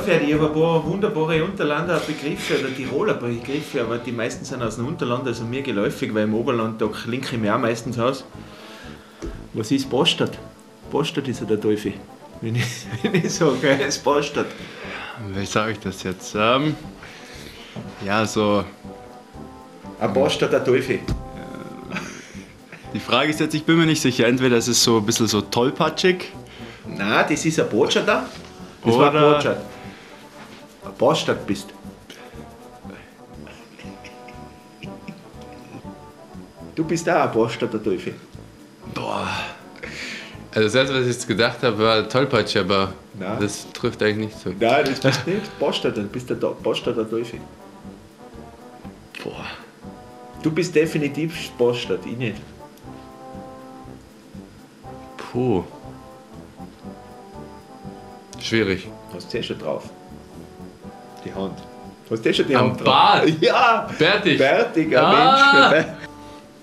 fertig. Ich habe ein paar wunderbare Unterlander Begriffe oder Tiroler Begriffe, aber die meisten sind aus dem Unterland, also mir geläufig, weil im Oberland da klinke ich mir auch meistens aus. Was ist Bastard? Bastard ist ja der Teufel. Wenn ich, wenn ich sage, er ist Bastard. Wie sage ich das jetzt? Ähm, ja, so. Ein Bastard der Teufel. Die Frage ist jetzt, ich bin mir nicht sicher, entweder ist es so ein bisschen so tollpatschig. Nein, das ist ein da. Das war ein Oder- Bastard. Ein Bastard bist. Du bist auch ein Bastard der Teufel. Boah. Also das erste, was ich jetzt gedacht habe, war tollpatschig, aber Nein. das trifft eigentlich nicht so. Nein, das bist nicht. Bastard, du bist der Bastard der Teufel. Boah. Du bist definitiv Bastard, ich nicht. Puh. Schwierig. Hast du eh schon drauf. Die Hand. Hast du schon die Am Hand drauf? Bart. Ja! Fertig. Fertig, ein Ah. Mensch.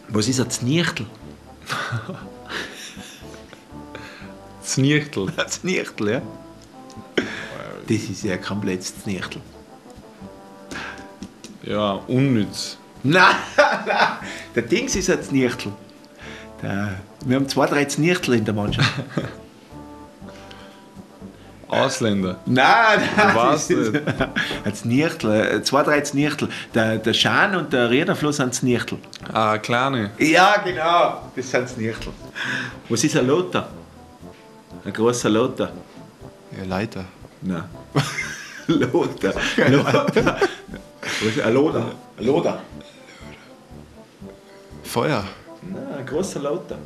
Was ist ein Znichtel? Znichtel. Ein Znichtel, ja. Das ist ja kein komplettes Znichtel. Ja, unnütz. Nein, nein, der Dings ist ein Znichtel. Wir haben zwei, drei Znichtel in der Mannschaft. Ausländer. Nein, nein. Was das ist- nicht? Ein Znichtel, äh, zwei, drei Znichtel. Der, der Schan und der Riederfluss sind Znichtel. Ah, kleine. Ja, genau, das sind Znichtel. Was ist ein Lothar? Ein großer Lothar. Ja, Leiter. Nein. Lothar. Lothar. Was ist ein Lothar? Ein Lothar. Feuer. Nein, ein großer Lothar.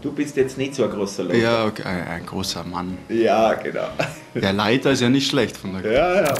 Du bist jetzt nicht so ein großer Lothar. Ja, okay, ein, ein großer Mann. Ja, genau. Der Leiter ist ja nicht schlecht von der Ja, ja.